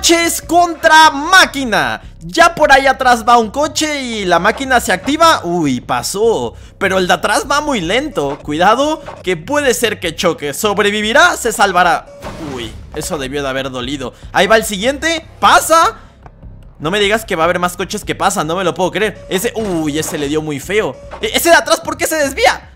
Coches contra máquina. Ya por ahí atrás va un coche y la máquina se activa. Uy, pasó. Pero el de atrás va muy lento. Cuidado, que puede ser que choque. ¿Sobrevivirá? ¿Se salvará? Uy, eso debió de haber dolido. Ahí va el siguiente, pasa. No me digas que va a haber más coches que pasan, no me lo puedo creer. Ese, uy, ese le dio muy feo. E, Ese de atrás, ¿por qué se desvía?